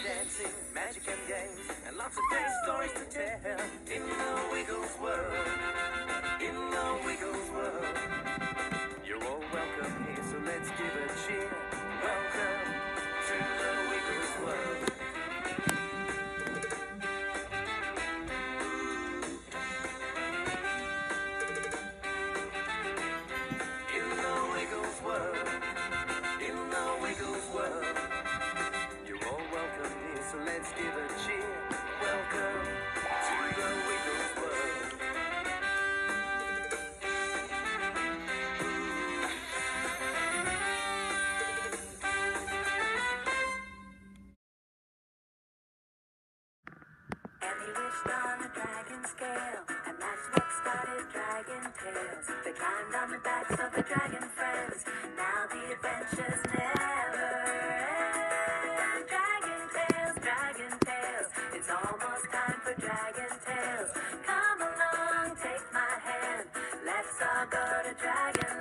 dancing, magic and games, and lots of great stories to tell. In the Wiggles world, And he wished on a dragon scale, and that's what started Dragon Tales. They climbed on the backs of the dragon friends. Now the adventures never end. Dragon Tales, Dragon Tales. It's almost time for Dragon Tales. Come along, take my hand. Let's all go to Dragon